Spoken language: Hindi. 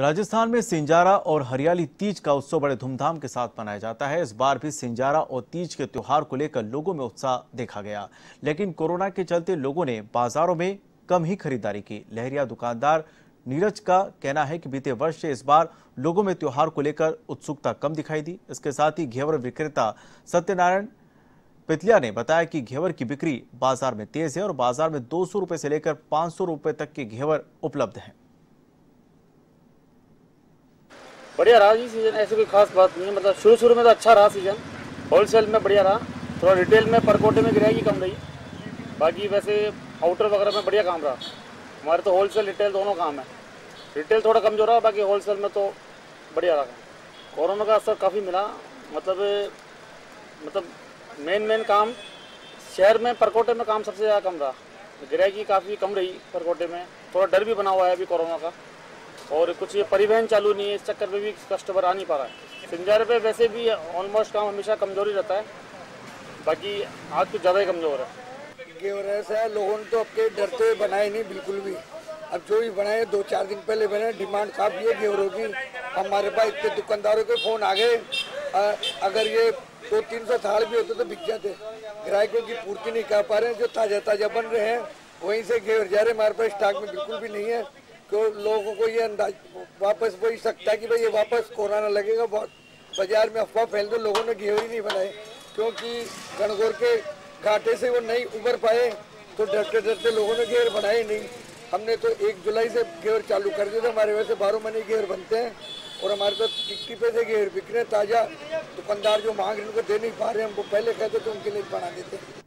राजस्थान में सिंजारा और हरियाली तीज का उत्सव बड़े धूमधाम के साथ मनाया जाता है। इस बार भी सिंजारा और तीज के त्योहार को लेकर लोगों में उत्साह देखा गया। लेकिन कोरोना के चलते लोगों ने बाजारों में कम ही खरीदारी की। लहरिया दुकानदार नीरज का कहना है कि बीते वर्ष से इस बार लोगों में त्योहार को लेकर उत्सुकता कम दिखाई दी। इसके साथ ही घेवर विक्रेता सत्यनारायण पितलिया ने बताया कि घेवर की बिक्री बाज़ार में तेज है और बाज़ार में दो सौ से लेकर पाँच सौ तक के घेवर उपलब्ध हैं। बढ़िया रहा जी सीज़न ऐसी कोई खास बात नहीं है। मतलब शुरू शुरू में तो अच्छा रहा सीज़न होलसेल में बढ़िया रहा। थोड़ा रिटेल में पर कोटे में गिराएगी कम रही। बाकी वैसे आउटर वगैरह में बढ़िया काम रहा। हमारे तो होलसेल रिटेल दोनों काम है। रिटेल थोड़ा कमज़ोर रहा, बाकी होलसेल में तो बढ़िया रहा। कोरोना का असर काफ़ी मिला। मतलब मतलब मेन मेन काम शहर में परकोटे में काम सबसे ज़्यादा कम रहा। गिराएगी काफ़ी कम रही परकोटे में। थोड़ा डर भी बना हुआ है अभी कोरोना का। और कुछ ये परिवहन चालू नहीं है, इस चक्कर में भी कस्टमर आ नहीं पा रहा है। सिंजार पे वैसे भी ऑलमोस्ट काम हमेशा कमज़ोर ही रहता है। बाकी आज कुछ ज़्यादा ही कमज़ोर है। गेवर ऐसा लोगों ने तो आपके डरते हुए बनाए नहीं बिल्कुल भी। अब जो भी बनाए, दो चार दिन पहले बने डिमांड काफ़ी है गेवरों की हमारे पास इतने दुकानदारों के फ़ोन आ गए। अगर ये दो तीन सौ थाल भी होते तो बिक जाते। ग्राहकों की पूर्ति नहीं कर पा रहे हैं, जो ताज़ा ताज़ा बन रहे हैं, वहीं से घेवर जा रहे हमारे पास स्टॉक में बिल्कुल भी नहीं है। तो लोगों को ये अंदाज वापस वही सकता है कि भाई ये वापस कोरोना लगेगा बाज़ार में अफवाह फैल दो लोगों ने घेवर ही नहीं बनाए क्योंकि गणगौर के घाटे से वो नहीं उभर पाए तो डरते डरते लोगों ने घेर बनाए नहीं। हमने तो एक जुलाई से घेवर चालू कर दिए थे, हमारे वैसे बारह महीने घेर बनते हैं, और हमारे तो टिक्की पे से घेर बिक रहे ताज़ा दुकानदार जो मांग रहे उनको दे नहीं पा रहे, हमको पहले कहते थे, उनके लिए बना देते